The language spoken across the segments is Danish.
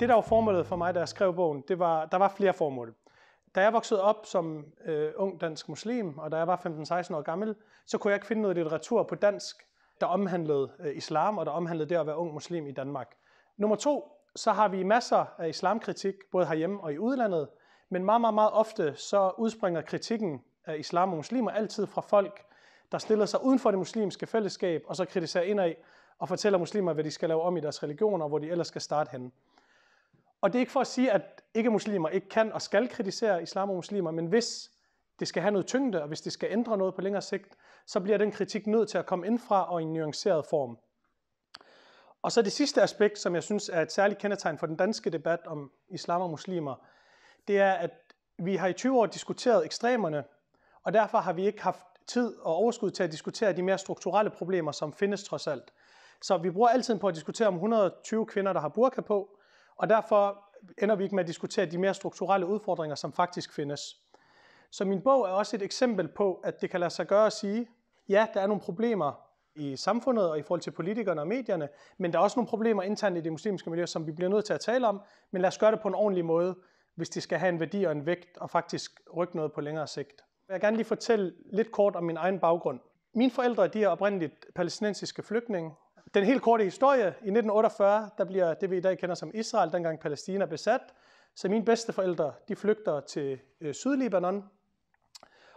Det, der var formålet for mig, da jeg skrev bogen, det var, der var flere formål. Da jeg voksede op som øh, ung dansk muslim, og da jeg var 15-16 år gammel, så kunne jeg ikke finde noget litteratur på dansk, der omhandlede øh, islam, og der omhandlede det at være ung muslim i Danmark. Nummer to, så har vi masser af islamkritik, både herhjemme og i udlandet, men meget, meget, meget ofte så udspringer kritikken af islam og muslimer altid fra folk, der stiller sig uden for det muslimske fællesskab, og så kritiserer indad og fortæller muslimer, hvad de skal lave om i deres religion, og hvor de ellers skal starte hen. Og det er ikke for at sige, at ikke-muslimer ikke kan og skal kritisere islam og muslimer, men hvis det skal have noget tyngde, og hvis det skal ændre noget på længere sigt, så bliver den kritik nødt til at komme indfra og i en nuanceret form. Og så det sidste aspekt, som jeg synes er et særligt kendetegn for den danske debat om islam og muslimer, det er, at vi har i 20 år diskuteret ekstremerne, og derfor har vi ikke haft tid og overskud til at diskutere de mere strukturelle problemer, som findes trods alt. Så vi bruger altid på at diskutere om 120 kvinder, der har burka på, og derfor ender vi ikke med at diskutere de mere strukturelle udfordringer, som faktisk findes. Så min bog er også et eksempel på, at det kan lade sig gøre at sige, ja, der er nogle problemer i samfundet og i forhold til politikerne og medierne, men der er også nogle problemer internt i det muslimske miljø, som vi bliver nødt til at tale om, men lad os gøre det på en ordentlig måde, hvis det skal have en værdi og en vægt og faktisk rykke noget på længere sigt. Jeg vil gerne lige fortælle lidt kort om min egen baggrund. Mine forældre de er oprindeligt palæstinensiske flygtninge. Den helt korte historie, i 1948, der bliver det, vi i dag kender som Israel, dengang Palæstina besat. Så mine bedsteforældre, de flygter til øh, Sydlibanon.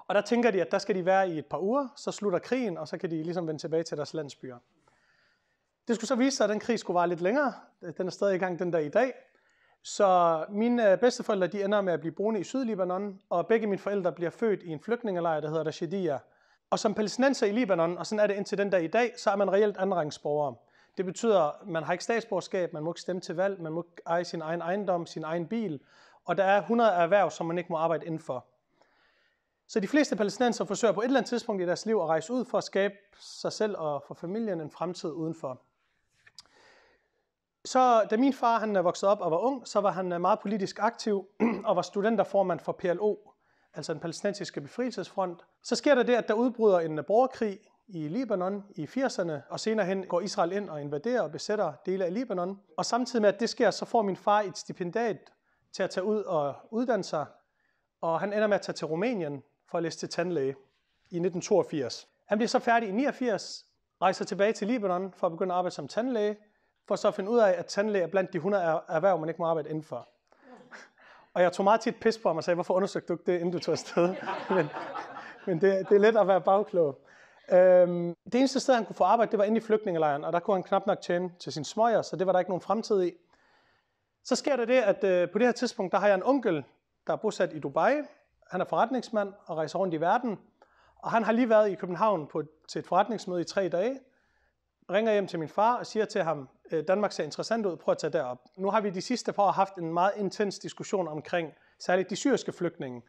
Og der tænker de, at der skal de være i et par uger, så slutter krigen, og så kan de ligesom vende tilbage til deres landsbyer. Det skulle så vise sig, at den krig skulle vare lidt længere. Den er stadig i gang den dag i dag. Så mine øh, bedsteforældre de ender med at blive boende i Sydlibanon, og begge mine forældre bliver født i en flygtningelejr, der hedder Rashidia. Og som palæstinenser i Libanon, og sådan er det indtil den dag i dag, så er man reelt andenrangsborgere. Det betyder, at man har ikke statsborgerskab, man må ikke stemme til valg, man må ikke eje sin egen ejendom, sin egen bil, og der er 100 erhverv, som man ikke må arbejde indenfor. Så de fleste palæstinenser forsøger på et eller andet tidspunkt i deres liv at rejse ud for at skabe sig selv og for familien en fremtid udenfor. Så da min far han voksede op og var ung, så var han meget politisk aktiv og var studenterformand for PLO, altså den palæstinensiske befrielsesfront. Så sker der det, at der udbryder en borgerkrig i Libanon i 80'erne, og senere hen går Israel ind og invaderer og besætter dele af Libanon. Og samtidig med, at det sker, så får min far et stipendiat til at tage ud og uddanne sig, og han ender med at tage til Rumænien for at læse til tandlæge i 1982. Han bliver så færdig i 89, rejser tilbage til Libanon for at begynde at arbejde som tandlæge, for så at finde ud af, at tandlæge er blandt de 100 erhverv, man ikke må arbejde indenfor. Og jeg tog meget tit pis på ham og sagde, hvorfor undersøgte du ikke det, inden du tog afsted? men men det, det er let at være bagklog. Øhm, det eneste sted, han kunne få arbejde, det var inde i flygtningelejren, og der kunne han knap nok tjene til sin smøger, så det var der ikke nogen fremtid i. Så sker der det, at øh, på det her tidspunkt, der har jeg en onkel, der er bosat i Dubai. Han er forretningsmand og rejser rundt i verden. Og han har lige været i København på, til et forretningsmøde i tre dage. Ringer hjem til min far og siger til ham, øh, Danmark ser interessant ud, prøv at tage derop. Nu har vi de sidste par år haft en meget intens diskussion omkring særligt de syriske flygtninge.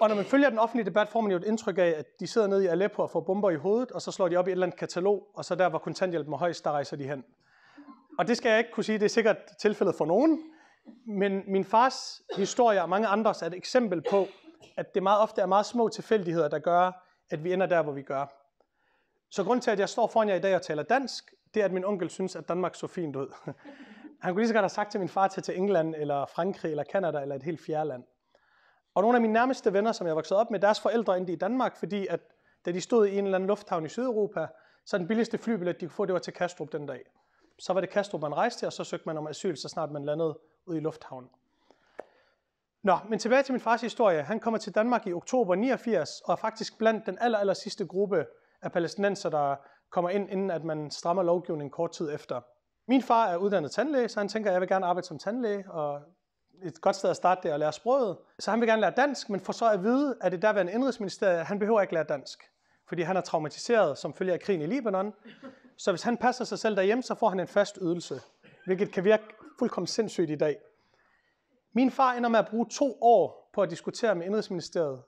Og når man følger den offentlige debat, får man jo et indtryk af, at de sidder nede i Aleppo og får bomber i hovedet, og så slår de op i et eller andet katalog, og så der, hvor kontanthjælpen er højst, der rejser de hen. Og det skal jeg ikke kunne sige, det er sikkert tilfældet for nogen, men min fars historie og mange andres er et eksempel på, at det meget ofte er meget små tilfældigheder, der gør, at vi ender der, hvor vi gør. Så grund til, at jeg står foran jer i dag og taler dansk, det er, at min onkel synes, at Danmark så fint ud. Han kunne lige så godt have sagt til min far at tage til England, eller Frankrig, eller Kanada, eller et helt fjerde land. Og nogle af mine nærmeste venner, som jeg voksede op med, deres forældre endte i Danmark, fordi at da de stod i en eller anden lufthavn i Sydeuropa, så den billigste flybillet, de kunne få, det var til Kastrup den dag. Så var det Kastrup, man rejste til, og så søgte man om asyl, så snart man landede ude i lufthavnen. Nå, men tilbage til min fars historie. Han kommer til Danmark i oktober 89, og er faktisk blandt den aller, aller sidste gruppe af palæstinenser, der kommer ind, inden at man strammer lovgivningen kort tid efter. Min far er uddannet tandlæge, så han tænker, at jeg vil gerne arbejde som tandlæge, og et godt sted at starte det er at lære sproget. Så han vil gerne lære dansk, men får så at vide, at det derværende indrigsministeriet, han behøver ikke lære dansk, fordi han er traumatiseret som følge af krigen i Libanon. Så hvis han passer sig selv derhjemme, så får han en fast ydelse, hvilket kan virke fuldkommen sindssygt i dag. Min far ender med at bruge to år på at diskutere med Indrigsministeriet.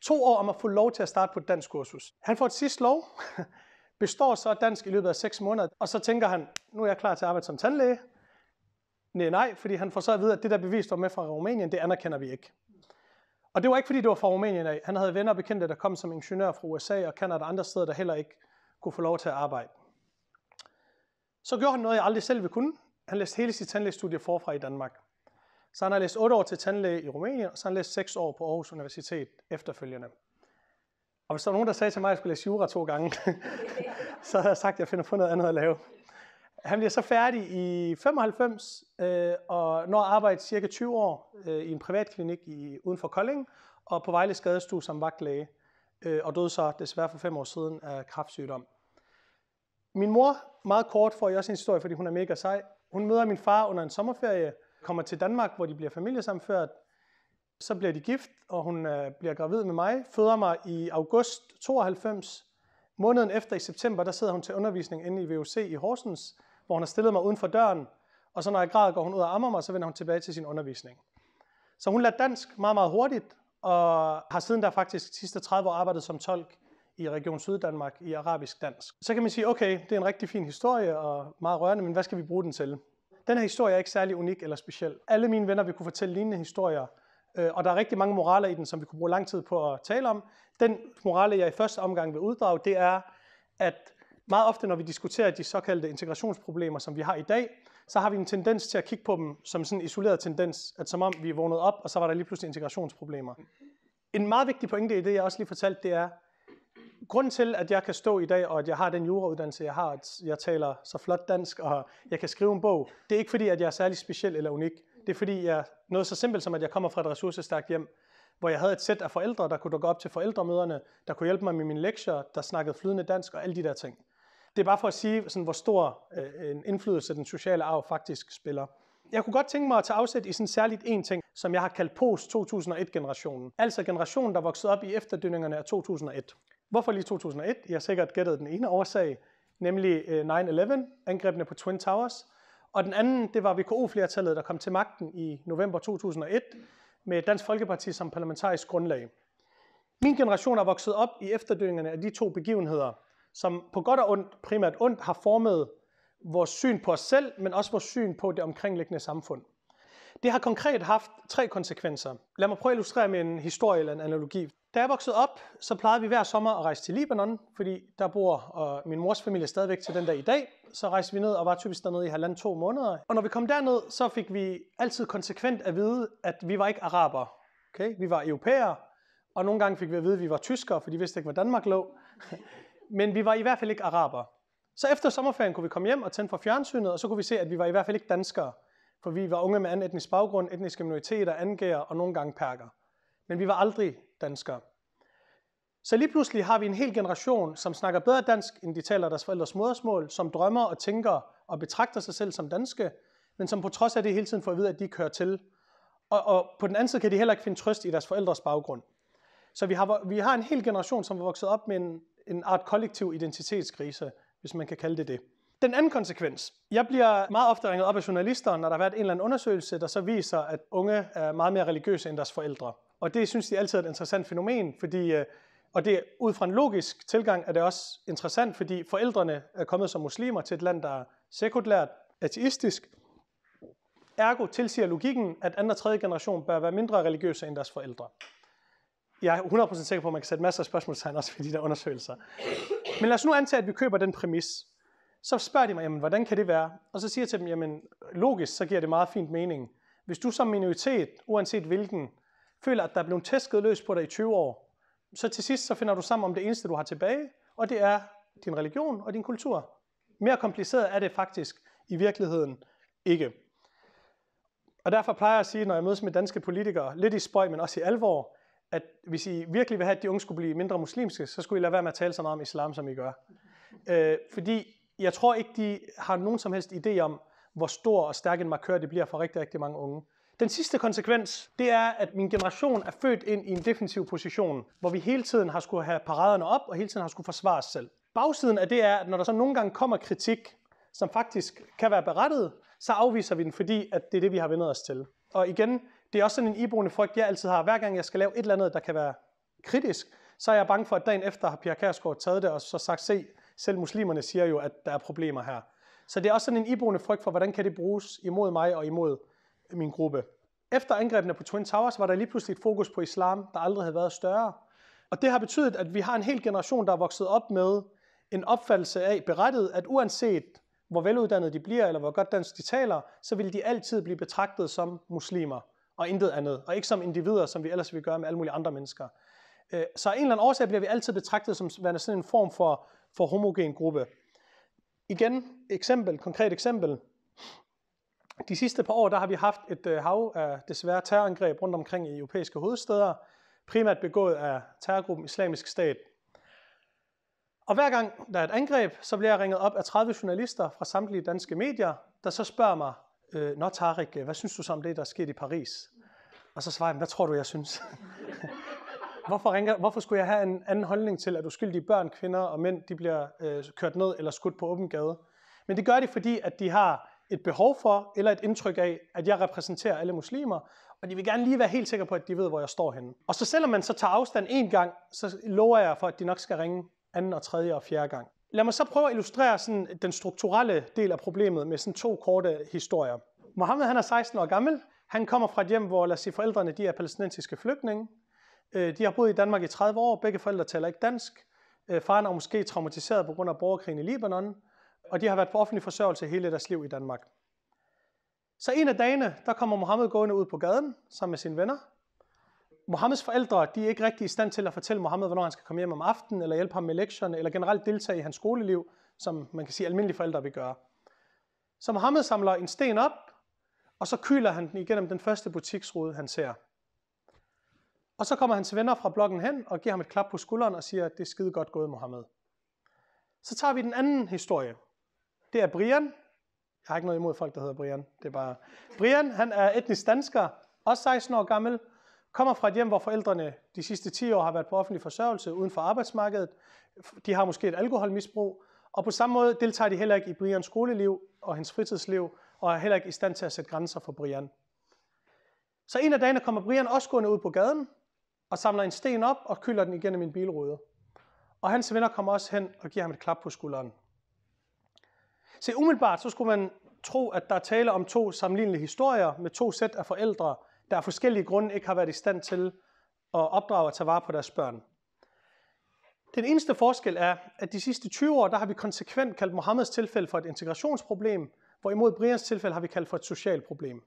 To år om at få lov til at starte på et dansk kursus. Han får et sidste lov, består så dansk i løbet af 6 måneder, og så tænker han, nu er jeg klar til at arbejde som tandlæge. Nej, nej, fordi han får så at vide, at det der bevis, der med fra Rumænien, det anerkender vi ikke. Og det var ikke, fordi det var fra Rumænien af. Han havde venner og bekendte, der kom som ingeniør fra USA og Kanada og andre steder, der heller ikke kunne få lov til at arbejde. Så gjorde han noget, jeg aldrig selv ville kunne. Han læste hele sit tandlægestudie forfra i Danmark. Så han har læst 8 år til tandlæge i Rumænien, og så har han læst 6 år på Aarhus Universitet efterfølgende. Og hvis der var nogen, der sagde til mig, at jeg skulle læse jura to gange, så havde jeg sagt, at jeg finder på noget andet at lave. Han bliver så færdig i 95 øh, og når arbejde cirka 20 år øh, i en privatklinik i, uden for Kolding og på Vejle Skadestue som vagtlæge øh, og døde så desværre for fem år siden af kræftsygdom. Min mor, meget kort får jeg også en historie, fordi hun er mega sej. Hun møder min far under en sommerferie, kommer til Danmark, hvor de bliver familiesamført. Så bliver de gift, og hun øh, bliver gravid med mig, føder mig i august 92. Måneden efter i september, der sidder hun til undervisning inde i VUC i Horsens, hvor hun har stillet mig uden for døren, og så når jeg græder, går hun ud og ammer mig, og så vender hun tilbage til sin undervisning. Så hun lærte dansk meget, meget hurtigt, og har siden der faktisk de sidste 30 år arbejdet som tolk i Region Syddanmark i arabisk dansk. Så kan man sige, okay, det er en rigtig fin historie og meget rørende, men hvad skal vi bruge den til? Den her historie er ikke særlig unik eller speciel. Alle mine venner vil kunne fortælle lignende historier, øh, og der er rigtig mange moraler i den, som vi kunne bruge lang tid på at tale om. Den morale, jeg i første omgang vil uddrage, det er, at meget ofte, når vi diskuterer de såkaldte integrationsproblemer, som vi har i dag, så har vi en tendens til at kigge på dem som sådan en isoleret tendens, at som om vi er vågnet op, og så var der lige pludselig integrationsproblemer. En meget vigtig pointe i det, jeg også lige fortalte, det er, grunden til, at jeg kan stå i dag, og at jeg har den jurauddannelse, jeg har, at jeg taler så flot dansk, og jeg kan skrive en bog, det er ikke fordi, at jeg er særlig speciel eller unik. Det er fordi, jeg, noget så simpelt som, at jeg kommer fra et ressourcestærkt hjem, hvor jeg havde et sæt af forældre, der kunne dukke op til forældremøderne, der kunne hjælpe mig med mine lektier, der snakkede flydende dansk og alle de der ting. Det er bare for at sige, sådan, hvor stor øh, en indflydelse den sociale arv faktisk spiller. Jeg kunne godt tænke mig at tage afsæt i sådan særligt en ting, som jeg har kaldt post-2001-generationen. Altså generationen, der voksede op i efterdønningerne af 2001. Hvorfor lige 2001? Jeg har sikkert gættet den ene årsag, nemlig øh, 9-11, angrebene på Twin Towers. Og den anden, det var VKO-flertallet, der kom til magten i november 2001 med Dansk Folkeparti som parlamentarisk grundlag. Min generation er vokset op i efterdønningerne af de to begivenheder, som på godt og ondt, primært ondt, har formet vores syn på os selv, men også vores syn på det omkringliggende samfund. Det har konkret haft tre konsekvenser. Lad mig prøve at illustrere med en historie eller en analogi. Da jeg voksede op, så plejede vi hver sommer at rejse til Libanon, fordi der bor og min mors familie stadigvæk til den dag i dag. Så rejste vi ned og var typisk dernede i halvanden to måneder. Og når vi kom derned, så fik vi altid konsekvent at vide, at vi var ikke araber. Okay? Vi var europæere, og nogle gange fik vi at vide, at vi var tyskere, for de vidste ikke, hvor Danmark lå. Men vi var i hvert fald ikke araber. Så efter sommerferien kunne vi komme hjem og tænde for fjernsynet, og så kunne vi se, at vi var i hvert fald ikke danskere. For vi var unge med anden etnisk baggrund, etniske minoriteter, angærer og nogle gange perker. Men vi var aldrig danskere. Så lige pludselig har vi en hel generation, som snakker bedre dansk, end de taler deres forældres modersmål, som drømmer og tænker og betragter sig selv som danske, men som på trods af det hele tiden får at vide, at de kører til. Og, og på den anden side kan de heller ikke finde trøst i deres forældres baggrund. Så vi har, vi har en hel generation, som er vokset op med en, en art kollektiv identitetskrise, hvis man kan kalde det det. Den anden konsekvens. Jeg bliver meget ofte ringet op af journalister, når der har været en eller anden undersøgelse, der så viser, at unge er meget mere religiøse end deres forældre. Og det synes de altid er et interessant fænomen, fordi, øh, og det ud fra en logisk tilgang er det også interessant, fordi forældrene er kommet som muslimer til et land, der er sekulært, ateistisk. Ergo tilsiger logikken, at anden og tredje generation bør være mindre religiøse end deres forældre. Jeg er 100% sikker på, at man kan sætte masser af spørgsmålstegn også ved de der undersøgelser. Men lad os nu antage, at vi køber den præmis. Så spørger de mig, jamen, hvordan kan det være? Og så siger jeg til dem, jamen, logisk, så giver det meget fint mening. Hvis du som minoritet, uanset hvilken, føler, at der er blevet tæsket løs på dig i 20 år, så til sidst så finder du sammen om det eneste, du har tilbage, og det er din religion og din kultur. Mere kompliceret er det faktisk i virkeligheden ikke. Og derfor plejer jeg at sige, når jeg mødes med danske politikere, lidt i spøj, men også i alvor, at hvis I virkelig vil have, at de unge skulle blive mindre muslimske, så skulle I lade være med at tale så meget om islam, som I gør. Øh, fordi jeg tror ikke, de har nogen som helst idé om, hvor stor og stærk en markør det bliver for rigtig, rigtig mange unge. Den sidste konsekvens, det er, at min generation er født ind i en defensiv position, hvor vi hele tiden har skulle have paraderne op, og hele tiden har skulle forsvare os selv. Bagsiden af det er, at når der så nogle gange kommer kritik, som faktisk kan være berettet, så afviser vi den, fordi at det er det, vi har vendt os til. Og igen, det er også sådan en iboende frygt, jeg altid har. Hver gang jeg skal lave et eller andet, der kan være kritisk, så er jeg bange for, at dagen efter har Pia Kærsgaard taget det og så sagt, se, selv muslimerne siger jo, at der er problemer her. Så det er også sådan en iboende frygt for, hvordan kan det bruges imod mig og imod min gruppe. Efter angrebene på Twin Towers var der lige pludselig et fokus på islam, der aldrig havde været større. Og det har betydet, at vi har en hel generation, der er vokset op med en opfattelse af berettet, at uanset hvor veluddannede de bliver, eller hvor godt dansk de taler, så vil de altid blive betragtet som muslimer, og intet andet, og ikke som individer, som vi ellers vil gøre med alle mulige andre mennesker. Øh, så af en eller anden årsag bliver vi altid betragtet som værende sådan en form for, for homogen gruppe. Igen, eksempel, konkret eksempel. De sidste par år, der har vi haft et øh, hav af desværre terrorangreb rundt omkring i europæiske hovedsteder, primært begået af terrorgruppen Islamisk Stat. Og hver gang der er et angreb, så bliver jeg ringet op af 30 journalister fra samtlige danske medier, der så spørger mig, øh, Nå Tarik, øh, hvad synes du så om det, der er sket i Paris? Og så svarer jeg, hvad tror du, jeg synes? hvorfor, ringer, hvorfor skulle jeg have en anden holdning til, at uskyldige børn, kvinder og mænd, de bliver øh, kørt ned eller skudt på åben gade? Men det gør de, fordi at de har et behov for, eller et indtryk af, at jeg repræsenterer alle muslimer, og de vil gerne lige være helt sikre på, at de ved, hvor jeg står henne. Og så selvom man så tager afstand en gang, så lover jeg for, at de nok skal ringe anden og tredje og fjerde gang. Lad mig så prøve at illustrere sådan den strukturelle del af problemet med sådan to korte historier. Mohammed han er 16 år gammel. Han kommer fra et hjem, hvor lad os sige, forældrene de er palæstinensiske flygtninge. Øh, de har boet i Danmark i 30 år. Begge forældre taler ikke dansk. Øh, faren er måske traumatiseret på grund af borgerkrigen i Libanon. Og de har været på offentlig forsørgelse hele deres liv i Danmark. Så en af dagene, der kommer Mohammed gående ud på gaden sammen med sine venner. Mohammeds forældre, de er ikke rigtig i stand til at fortælle Mohammed, hvornår han skal komme hjem om aftenen, eller hjælpe ham med lektierne, eller generelt deltage i hans skoleliv, som man kan sige almindelige forældre vil gøre. Så Mohammed samler en sten op, og så kyler han den igennem den første butiksrude, han ser. Og så kommer hans venner fra blokken hen og giver ham et klap på skulderen og siger, at det er skide godt gået, Mohammed. Så tager vi den anden historie. Det er Brian. Jeg har ikke noget imod folk, der hedder Brian. Det er bare... Brian, han er etnisk dansker, også 16 år gammel, kommer fra et hjem, hvor forældrene de sidste 10 år har været på offentlig forsørgelse uden for arbejdsmarkedet. De har måske et alkoholmisbrug, og på samme måde deltager de heller ikke i Brians skoleliv og hans fritidsliv, og er heller ikke i stand til at sætte grænser for Brian. Så en af dagene kommer Brian også gående ud på gaden, og samler en sten op og kylder den igennem min bilrude. Og hans venner kommer også hen og giver ham et klap på skulderen. Se, umiddelbart så skulle man tro, at der er tale om to sammenlignelige historier med to sæt af forældre, der af forskellige grunde ikke har været i stand til at opdrage og tage vare på deres børn. Den eneste forskel er, at de sidste 20 år, der har vi konsekvent kaldt Mohammeds tilfælde for et integrationsproblem, hvorimod Brians tilfælde har vi kaldt for et socialt problem.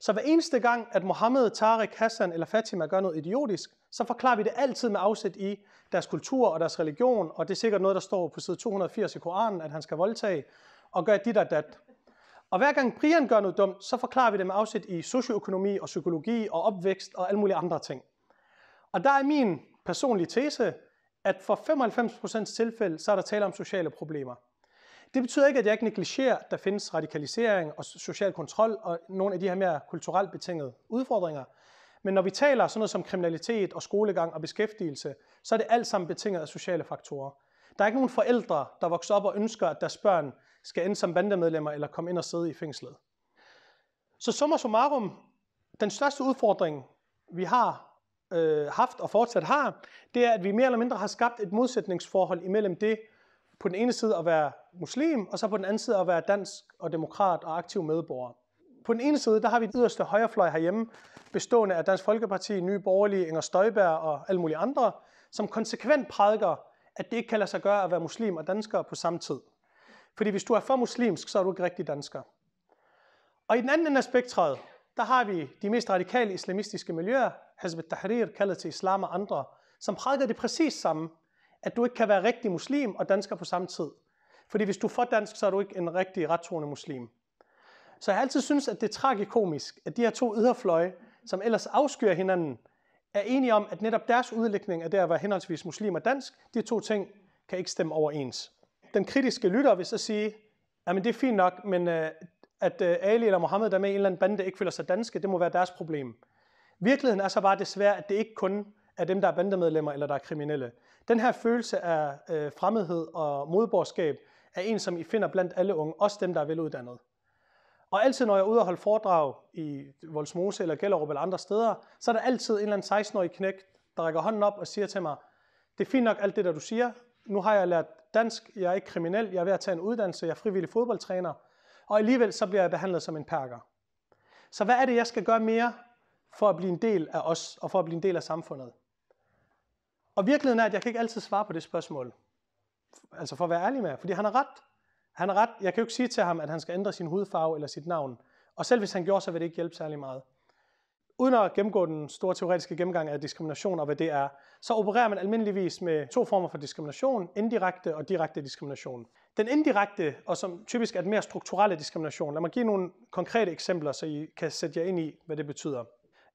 Så hver eneste gang, at Mohammed, Tariq, Hassan eller Fatima gør noget idiotisk, så forklarer vi det altid med afsæt i deres kultur og deres religion, og det er sikkert noget, der står på side 280 i Koranen, at han skal voldtage, og gøre dit og dat. Og hver gang Brian gør noget dumt, så forklarer vi det med afsæt i socioøkonomi og psykologi og opvækst og alle mulige andre ting. Og der er min personlige tese, at for 95% tilfælde, så er der tale om sociale problemer. Det betyder ikke, at jeg ikke negligerer, at der findes radikalisering og social kontrol og nogle af de her mere kulturelt betingede udfordringer. Men når vi taler sådan noget som kriminalitet og skolegang og beskæftigelse, så er det alt sammen betinget af sociale faktorer. Der er ikke nogen forældre, der vokser op og ønsker, at deres børn skal ende som bandemedlemmer eller komme ind og sidde i fængslet. Så summa summarum, den største udfordring, vi har øh, haft og fortsat har, det er, at vi mere eller mindre har skabt et modsætningsforhold imellem det, på den ene side at være muslim, og så på den anden side at være dansk og demokrat og aktiv medborger. På den ene side, der har vi den yderste højrefløj herhjemme, bestående af Dansk Folkeparti, Nye Borgerlige, Inger Støjberg og alle mulige andre, som konsekvent prædiker, at det ikke kan lade sig gøre at være muslim og dansker på samme tid. Fordi hvis du er for muslimsk, så er du ikke rigtig dansker. Og i den anden ende af spektret, der har vi de mest radikale islamistiske miljøer, Hizb tahrir kaldet til islam og andre, som prædiker det præcis samme, at du ikke kan være rigtig muslim og dansker på samme tid. Fordi hvis du er for dansk, så er du ikke en rigtig rettroende muslim. Så jeg har altid synes, at det er tragikomisk, at de her to yderfløje, som ellers afskyer hinanden, er enige om, at netop deres udlægning af det at være henholdsvis muslim og dansk, de to ting kan ikke stemme overens. Den kritiske lytter vil så sige, at det er fint nok, men øh, at øh, Ali eller Mohammed, der er med i en eller anden bande, ikke føler sig danske, det må være deres problem. Virkeligheden er så bare desværre, at det ikke kun er dem, der er bandemedlemmer eller der er kriminelle. Den her følelse af øh, fremmedhed og modborgerskab er en, som I finder blandt alle unge, også dem, der er veluddannede. Og altid, når jeg er ude og holde foredrag i Volsmose eller Gellerup eller andre steder, så er der altid en eller anden 16-årig knæk, der rækker hånden op og siger til mig, det er fint nok alt det, der du siger. Nu har jeg lært dansk, jeg er ikke kriminel, jeg er ved at tage en uddannelse, jeg er frivillig fodboldtræner, og alligevel så bliver jeg behandlet som en perker. Så hvad er det, jeg skal gøre mere for at blive en del af os, og for at blive en del af samfundet? Og virkeligheden er, at jeg kan ikke altid svare på det spørgsmål. Altså for at være ærlig med fordi han har ret. Han er ret, jeg kan jo ikke sige til ham, at han skal ændre sin hudfarve eller sit navn. Og selv hvis han gjorde, så vil det ikke hjælpe særlig meget. Uden at gennemgå den store teoretiske gennemgang af diskrimination og hvad det er, så opererer man almindeligvis med to former for diskrimination, indirekte og direkte diskrimination. Den indirekte, og som typisk er den mere strukturelle diskrimination, lad mig give nogle konkrete eksempler, så I kan sætte jer ind i, hvad det betyder.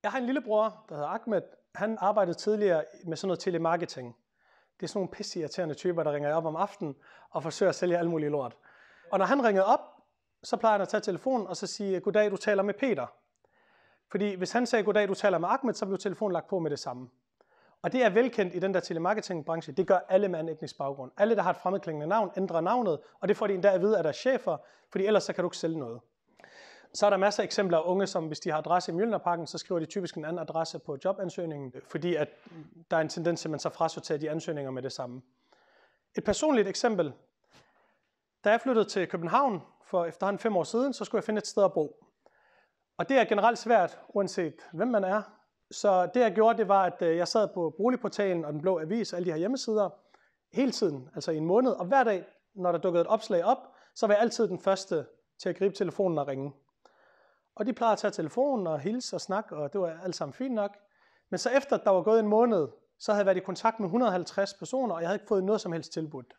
Jeg har en lillebror, der hedder Ahmed. Han arbejdede tidligere med sådan noget telemarketing. Det er sådan nogle pissirriterende typer, der ringer op om aftenen og forsøger at sælge alt muligt lort. Og når han ringede op, så plejer han at tage telefonen og så sige, goddag, du taler med Peter. Fordi hvis han sagde, goddag, du taler med Ahmed, så blev telefonen lagt på med det samme. Og det er velkendt i den der telemarketingbranche. Det gør alle med en etnisk baggrund. Alle, der har et fremmedklingende navn, ændrer navnet, og det får de endda at vide, at deres chefer, fordi ellers så kan du ikke sælge noget. Så er der masser af eksempler af unge, som hvis de har adresse i Mjølnerparken, så skriver de typisk en anden adresse på jobansøgningen, fordi at der er en tendens til, at man så frasorterer de ansøgninger med det samme. Et personligt eksempel. Da jeg flyttede til København for efterhånden fem år siden, så skulle jeg finde et sted at bo. Og det er generelt svært, uanset hvem man er. Så det jeg gjorde, det var, at øh, jeg sad på boligportalen og den blå avis alle de her hjemmesider hele tiden, altså i en måned. Og hver dag, når der dukkede et opslag op, så var jeg altid den første til at gribe telefonen og ringe. Og de plejede at tage telefonen og hilse og snakke, og det var alt sammen fint nok. Men så efter der var gået en måned, så havde jeg været i kontakt med 150 personer, og jeg havde ikke fået noget som helst tilbudt.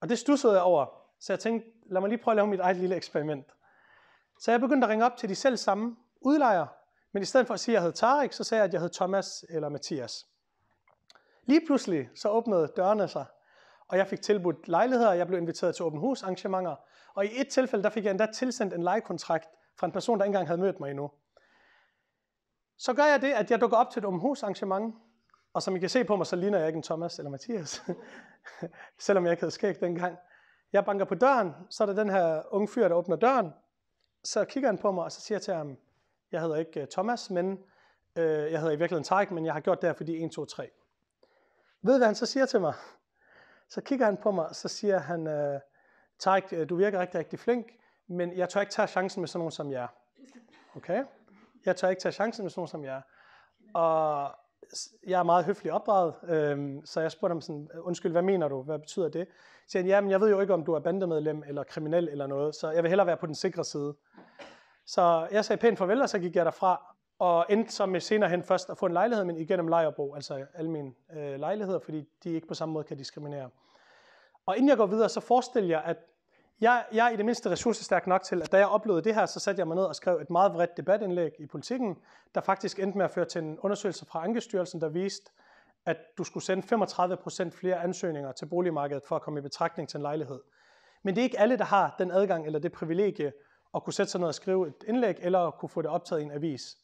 Og det stussede jeg over, så jeg tænkte, lad mig lige prøve at lave mit eget lille eksperiment. Så jeg begyndte at ringe op til de selv samme udlejere, men i stedet for at sige, at jeg hed Tarek, så sagde jeg, at jeg hed Thomas eller Mathias. Lige pludselig så åbnede dørene sig, og jeg fik tilbudt lejligheder, jeg blev inviteret til åben hus arrangementer, og i et tilfælde, der fik jeg endda tilsendt en lejekontrakt fra en person, der ikke engang havde mødt mig endnu. Så gør jeg det, at jeg dukker op til et omhus arrangement, og som I kan se på mig, så ligner jeg ikke en Thomas eller Mathias, selvom jeg ikke havde skæg dengang. Jeg banker på døren, så er der den her unge fyr, der åbner døren, så kigger han på mig, og så siger jeg til ham, jeg hedder ikke øh, Thomas, men øh, jeg hedder i virkeligheden Tarek, men jeg har gjort det her, fordi 1, 2, 3. Ved hvad han så siger til mig? Så kigger han på mig, og så siger han, øh, Tarek, øh, du virker rigtig, rigtig flink, men jeg tør ikke tage chancen med sådan nogen som jer. Okay? Jeg tør ikke tage chancen med sådan nogen som jer. Og jeg er meget høflig opdraget, øhm, så jeg spurgte ham sådan, undskyld, hvad mener du? Hvad betyder det? Så siger han, jamen jeg ved jo ikke, om du er bandemedlem eller kriminel eller noget, så jeg vil hellere være på den sikre side. Så jeg sagde pænt farvel, og så gik jeg derfra, og endte så med senere hen først at få en lejlighed, men igennem lejerbo, altså alle mine øh, lejligheder, fordi de ikke på samme måde kan diskriminere. Og inden jeg går videre, så forestiller jeg, at jeg, jeg er i det mindste ressourcestærk nok til, at da jeg oplevede det her, så satte jeg mig ned og skrev et meget vredt debatindlæg i politikken, der faktisk endte med at føre til en undersøgelse fra Ankestyrelsen, der viste, at du skulle sende 35% flere ansøgninger til boligmarkedet for at komme i betragtning til en lejlighed. Men det er ikke alle, der har den adgang eller det privilegie at kunne sætte sig ned og skrive et indlæg, eller at kunne få det optaget i en avis.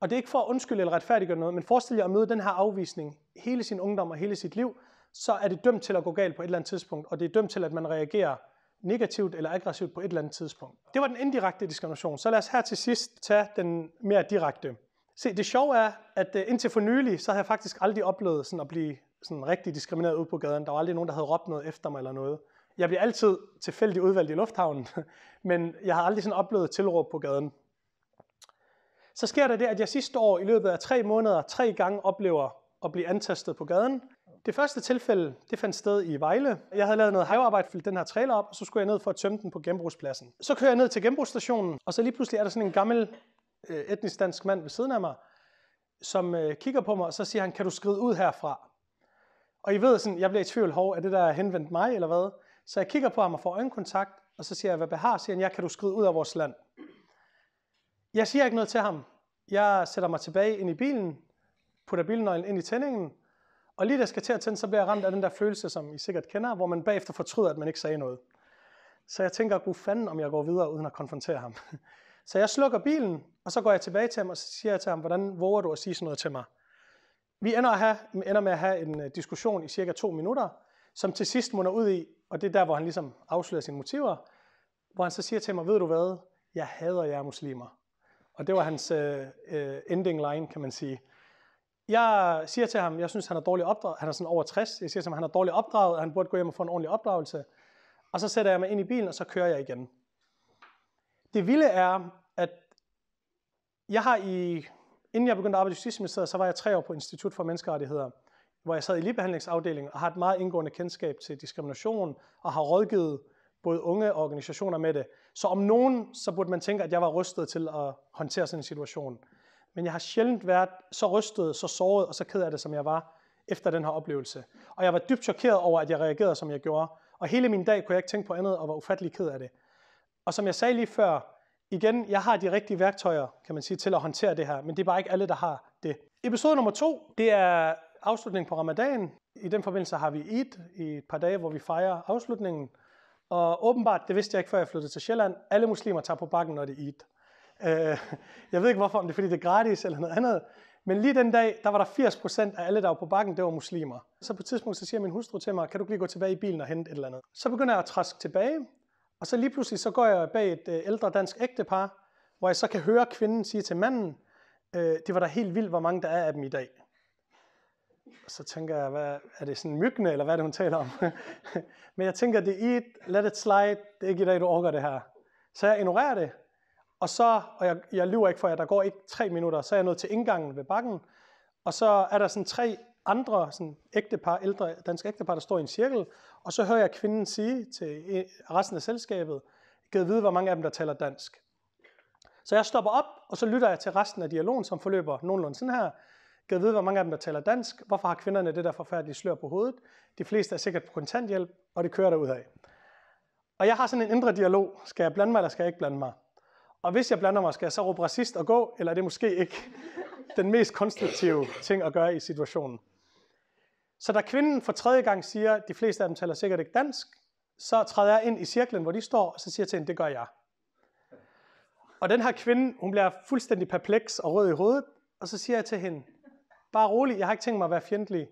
Og det er ikke for at undskylde eller retfærdiggøre noget, men forestil jer at møde den her afvisning hele sin ungdom og hele sit liv, så er det dømt til at gå galt på et eller andet tidspunkt, og det er dømt til, at man reagerer negativt eller aggressivt på et eller andet tidspunkt. Det var den indirekte diskrimination. Så lad os her til sidst tage den mere direkte. Se, det sjove er, at øh, indtil for nylig, så har jeg faktisk aldrig oplevet sådan at blive sådan rigtig diskrimineret ud på gaden. Der var aldrig nogen, der havde råbt noget efter mig eller noget. Jeg bliver altid tilfældigt udvalgt i lufthavnen, men jeg har aldrig sådan oplevet tilråb på gaden. Så sker der det, at jeg sidste år i løbet af tre måneder tre gange oplever at blive antastet på gaden. Det første tilfælde, det fandt sted i Vejle. Jeg havde lavet noget havearbejde, fyldt den her trailer op, og så skulle jeg ned for at tømme den på genbrugspladsen. Så kører jeg ned til genbrugsstationen, og så lige pludselig er der sådan en gammel øh, etnisk dansk mand ved siden af mig, som øh, kigger på mig, og så siger han, kan du skride ud herfra? Og I ved sådan, jeg bliver i tvivl, hov, er det der henvendt mig, eller hvad? Så jeg kigger på ham og får øjenkontakt, og så siger jeg, hvad behar? Siger han, ja, kan du skride ud af vores land? Jeg siger ikke noget til ham. Jeg sætter mig tilbage ind i bilen, putter bilnøglen ind i tændingen, og lige da jeg skal til at tænde, så bliver jeg ramt af den der følelse, som I sikkert kender, hvor man bagefter fortryder, at man ikke sagde noget. Så jeg tænker, god fanden, om jeg går videre uden at konfrontere ham. Så jeg slukker bilen, og så går jeg tilbage til ham, og så siger jeg til ham, hvordan våger du at sige sådan noget til mig? Vi ender, at have, ender med at have en øh, diskussion i cirka to minutter, som til sidst munder ud i, og det er der, hvor han ligesom afslører sine motiver, hvor han så siger til mig, ved du hvad, jeg hader jer muslimer. Og det var hans uh, ending line, kan man sige. Jeg siger til ham, jeg synes, han er dårlig opdraget. Han er sådan over 60. Jeg siger til ham, han er dårlig opdraget, og han burde gå hjem og få en ordentlig opdragelse. Og så sætter jeg mig ind i bilen, og så kører jeg igen. Det vilde er, at jeg har i, inden jeg begyndte at arbejde i Justitsministeriet, så var jeg tre år på Institut for Menneskerettigheder, hvor jeg sad i ligebehandlingsafdelingen og har et meget indgående kendskab til diskrimination og har rådgivet både unge og organisationer med det. Så om nogen, så burde man tænke, at jeg var rustet til at håndtere sådan en situation. Men jeg har sjældent været så rystet, så såret og så ked af det, som jeg var efter den her oplevelse. Og jeg var dybt chokeret over, at jeg reagerede, som jeg gjorde. Og hele min dag kunne jeg ikke tænke på andet og var ufattelig ked af det. Og som jeg sagde lige før, igen, jeg har de rigtige værktøjer, kan man sige, til at håndtere det her, men det er bare ikke alle, der har det. Episode nummer to, det er afslutningen på ramadan. I den forbindelse har vi Eid i et par dage, hvor vi fejrer afslutningen. Og åbenbart, det vidste jeg ikke, før jeg flyttede til Sjælland, alle muslimer tager på bakken, når det er Eid. Øh, jeg ved ikke hvorfor, om det er fordi det er gratis eller noget andet, men lige den dag, der var der 80% af alle, der var på bakken, det var muslimer. Så på et tidspunkt, så siger min hustru til mig, kan du lige gå tilbage i bilen og hente et eller andet? Så begynder jeg at traske tilbage, og så lige pludselig, så går jeg bag et øh, ældre dansk ægtepar, hvor jeg så kan høre kvinden sige til manden, øh, det var da helt vildt, hvor mange der er af dem i dag. Så tænker jeg, hvad, er det sådan myggende, eller hvad er det, hun taler om? Men jeg tænker, det er eat, let it slide, det er ikke i dag, du orker det her. Så jeg ignorerer det, og så, og jeg, jeg lyver ikke for jer, der går ikke tre minutter, så er jeg nået til indgangen ved bakken, og så er der sådan tre andre sådan ægtepar, ældre danske ægtepar, der står i en cirkel, og så hører jeg kvinden sige til resten af selskabet, givet vide, hvor mange af dem, der taler dansk. Så jeg stopper op, og så lytter jeg til resten af dialogen, som forløber nogenlunde sådan her. Kan vide, hvor mange af dem, der taler dansk. Hvorfor har kvinderne det der forfærdelige slør på hovedet? De fleste er sikkert på kontanthjælp, og det kører der ud af. Og jeg har sådan en indre dialog. Skal jeg blande mig, eller skal jeg ikke blande mig? Og hvis jeg blander mig, skal jeg så råbe racist og gå, eller er det måske ikke den mest konstruktive ting at gøre i situationen? Så da kvinden for tredje gang siger, at de fleste af dem taler sikkert ikke dansk, så træder jeg ind i cirklen, hvor de står, og så siger jeg til hende, det gør jeg. Og den her kvinde, hun bliver fuldstændig perpleks og rød i hovedet, og så siger jeg til hende, bare rolig, jeg har ikke tænkt mig at være fjendtlig.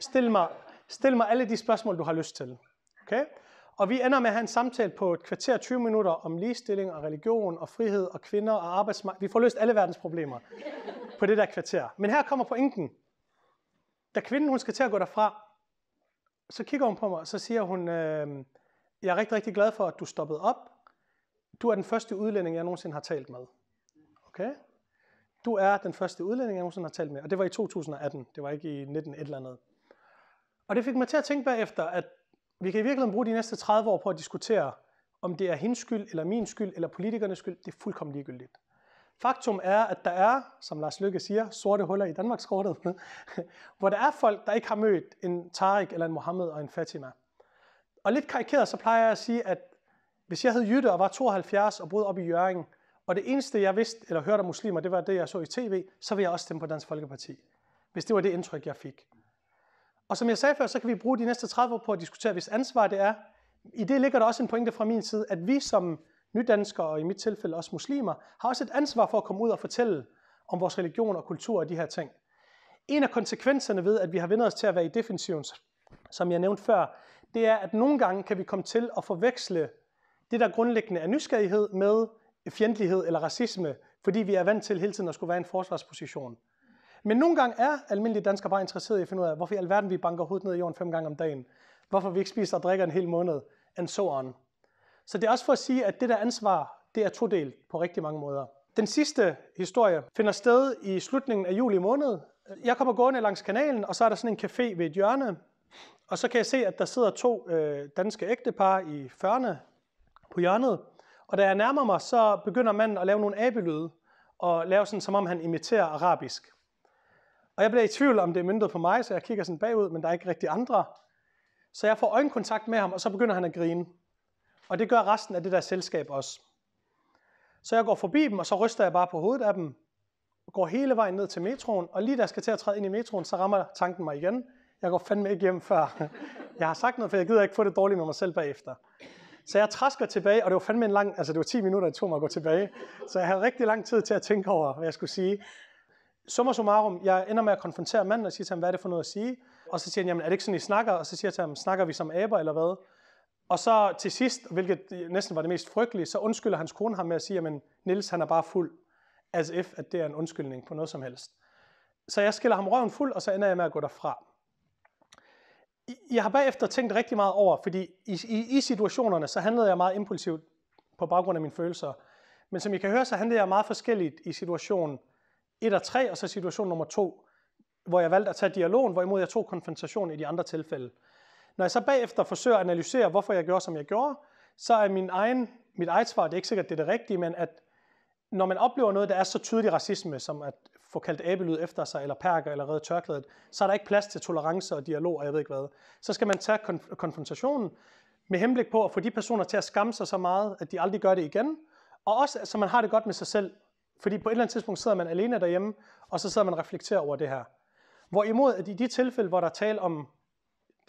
Stil mig, stil mig alle de spørgsmål, du har lyst til. Okay? Og vi ender med at have en samtale på et kvarter 20 minutter om ligestilling og religion og frihed og kvinder og arbejdsmarked. Vi får løst alle verdens problemer på det der kvarter. Men her kommer pointen. Da kvinden hun skal til at gå derfra, så kigger hun på mig, og så siger hun, øh, jeg er rigtig, rigtig glad for, at du stoppede op. Du er den første udlænding, jeg nogensinde har talt med. Okay? Du er den første udlænding, jeg nogensinde har talt med. Og det var i 2018. Det var ikke i 19 et eller andet. Og det fik mig til at tænke bagefter, at vi kan i virkeligheden bruge de næste 30 år på at diskutere, om det er hendes skyld, eller min skyld, eller politikernes skyld. Det er fuldkommen ligegyldigt. Faktum er, at der er, som Lars Lykke siger, sorte huller i Danmarkskortet, hvor der er folk, der ikke har mødt en Tariq eller en Mohammed og en Fatima. Og lidt karikeret, så plejer jeg at sige, at hvis jeg hed Jytte og var 72 og boede op i Jørgen, og det eneste, jeg vidste eller hørte om muslimer, det var det, jeg så i tv, så ville jeg også stemme på Dansk Folkeparti. Hvis det var det indtryk, jeg fik. Og som jeg sagde før, så kan vi bruge de næste 30 år på at diskutere, hvis ansvar det er. I det ligger der også en pointe fra min side, at vi som nydanskere, og i mit tilfælde også muslimer, har også et ansvar for at komme ud og fortælle om vores religion og kultur og de her ting. En af konsekvenserne ved, at vi har vendt os til at være i defensiven, som jeg nævnte før, det er, at nogle gange kan vi komme til at forveksle det, der grundlæggende er nysgerrighed med fjendtlighed eller racisme, fordi vi er vant til hele tiden at skulle være i en forsvarsposition. Men nogle gange er almindelige danskere bare interesserede i at finde ud af, hvorfor i alverden vi banker hovedet ned i jorden fem gange om dagen. Hvorfor vi ikke spiser og drikker en hel måned, and so on. Så det er også for at sige, at det der ansvar, det er todelt på rigtig mange måder. Den sidste historie finder sted i slutningen af juli måned. Jeg kommer gående langs kanalen, og så er der sådan en café ved et hjørne. Og så kan jeg se, at der sidder to øh, danske ægtepar i 40'erne på hjørnet. Og da jeg nærmer mig, så begynder manden at lave nogle abelyde, og lave sådan, som om han imiterer arabisk. Og jeg bliver i tvivl, om det er myndet på mig, så jeg kigger sådan bagud, men der er ikke rigtig andre. Så jeg får øjenkontakt med ham, og så begynder han at grine. Og det gør resten af det der selskab også. Så jeg går forbi dem, og så ryster jeg bare på hovedet af dem, går hele vejen ned til metroen, og lige da jeg skal til at træde ind i metroen, så rammer tanken mig igen. Jeg går fandme ikke hjem før. Jeg har sagt noget, for jeg gider ikke få det dårligt med mig selv bagefter. Så jeg træsker tilbage, og det var fandme en lang, altså det var 10 minutter, det tog mig at gå tilbage. Så jeg havde rigtig lang tid til at tænke over, hvad jeg skulle sige. Summa summarum, jeg ender med at konfrontere manden og sige til ham, hvad er det for noget at sige? Og så siger han, jamen er det ikke sådan, I snakker? Og så siger jeg til ham, snakker vi som aber eller hvad? Og så til sidst, hvilket næsten var det mest frygtelige, så undskylder hans kone ham med at sige, jamen Nils han er bare fuld, as if at det er en undskyldning på noget som helst. Så jeg skiller ham røven fuld, og så ender jeg med at gå derfra. Jeg har bagefter tænkt rigtig meget over, fordi i, i, i situationerne, så handlede jeg meget impulsivt på baggrund af mine følelser. Men som I kan høre, så handlede jeg meget forskelligt i situationen 1 og 3, og så situation nummer 2, hvor jeg valgte at tage dialogen, hvorimod jeg tog konfrontation i de andre tilfælde. Når jeg så bagefter forsøger at analysere, hvorfor jeg gjorde, som jeg gjorde, så er min egen, mit eget svar, det er ikke sikkert, det er det rigtige, men at når man oplever noget, der er så tydelig racisme, som at få kaldt æbelyd efter sig, eller perker, eller redde tørklædet, så er der ikke plads til tolerance og dialog, og jeg ved ikke hvad. Så skal man tage konf- konfrontationen med henblik på at få de personer til at skamme sig så meget, at de aldrig gør det igen, og også så man har det godt med sig selv. Fordi på et eller andet tidspunkt sidder man alene derhjemme, og så sidder man og reflekterer over det her. Hvorimod at i de tilfælde, hvor der er tale om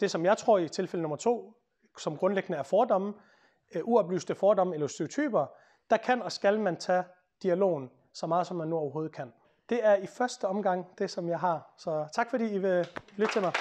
det, som jeg tror i tilfælde nummer to, som grundlæggende er fordomme, øh, uoplyste fordomme eller stereotyper, der kan og skal man tage dialogen så meget, som man nu overhovedet kan. Det er i første omgang det, som jeg har. Så tak fordi I vil lytte til mig.